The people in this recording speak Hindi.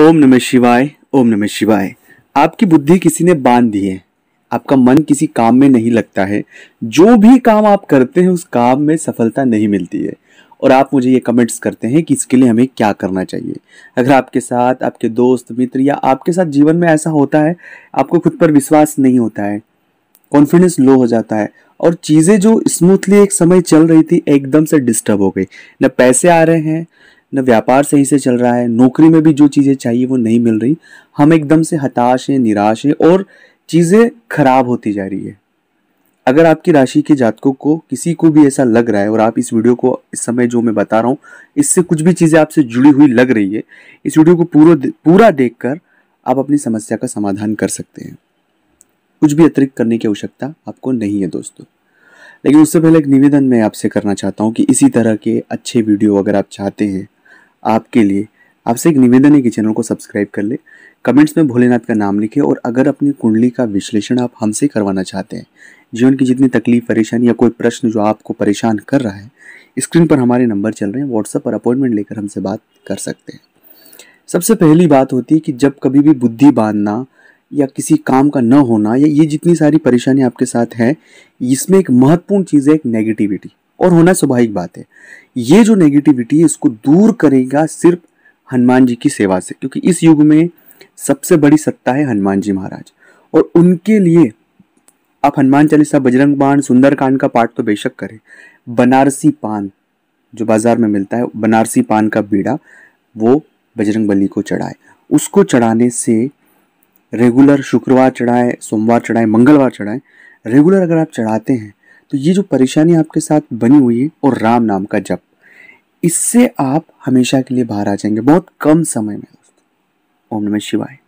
ओम नमः शिवाय, ओम नमः शिवाय। आपकी बुद्धि किसी ने बाँध दी है। आपका मन किसी काम में नहीं लगता है। जो भी काम आप करते हैं, उस काम में सफलता नहीं मिलती है। और आप मुझे ये कमेंट्स करते हैं कि इसके लिए हमें क्या करना चाहिए। अगर आपके साथ, आपके दोस्त, मित्र या आपके साथ जीवन में ऐसा होता है, आपको खुद पर विश्वास नहीं होता है। कॉन्फिडेंस लो हो जाता है। और चीज़ें जो स्मूथली एक समय चल रही थी, एकदम से डिस्टर्ब हो गई। न पैसे आ रहे हैं न व्यापार सही से चल रहा है, नौकरी में भी जो चीज़ें चाहिए वो नहीं मिल रही। हम एकदम से हताश हैं, निराश हैं और चीज़ें खराब होती जा रही है। अगर आपकी राशि के जातकों को किसी को भी ऐसा लग रहा है और आप इस वीडियो को इस समय जो मैं बता रहा हूँ, इससे कुछ भी चीज़ें आपसे जुड़ी हुई लग रही है, इस वीडियो को पूरा पूरा देखकर आप अपनी समस्या का समाधान कर सकते हैं। कुछ भी अतिरिक्त करने की आवश्यकता आपको नहीं है दोस्तों। लेकिन उससे पहले एक निवेदन मैं आपसे करना चाहता हूँ कि इसी तरह के अच्छे वीडियो अगर आप चाहते हैं आपके लिए। आपसे एक निवेदन है कि चैनल को सब्सक्राइब कर ले। कमेंट्स में भोलेनाथ का नाम लिखें और अगर अपनी कुंडली का विश्लेषण आप हमसे करवाना चाहते हैं, जीवन की जितनी तकलीफ़, परेशानी या कोई प्रश्न जो आपको परेशान कर रहा है, स्क्रीन पर हमारे नंबर चल रहे हैं व्हाट्सएप पर अपॉइंटमेंट लेकर हमसे बात कर सकते हैं। सबसे पहली बात होती है कि जब कभी भी बुद्धि बांधना या किसी काम का न होना या ये जितनी सारी परेशानी आपके साथ है, इसमें एक महत्वपूर्ण चीज़ है, एक नेगेटिविटी और होना स्वाभाविक बात है। ये जो नेगेटिविटी है, इसको दूर करेगा सिर्फ़ हनुमान जी की सेवा से, क्योंकि इस युग में सबसे बड़ी सत्ता है हनुमान जी महाराज। और उनके लिए आप हनुमान चालीसा बजरंग बाण सुंदरकांड का पाठ तो बेशक करें। बनारसी पान जो बाज़ार में मिलता है, बनारसी पान का बीड़ा, वो बजरंग बली को चढ़ाए। उसको चढ़ाने से रेगुलर शुक्रवार चढ़ाए, सोमवार चढ़ाए, मंगलवार चढ़ाए। रेगुलर अगर आप चढ़ाते हैं तो ये जो परेशानी आपके साथ बनी हुई है और राम नाम का जप, इससे आप हमेशा के लिए बाहर आ जाएँगे। बहुत कम समय में, दोस्तों। ओम नमः शिवाय।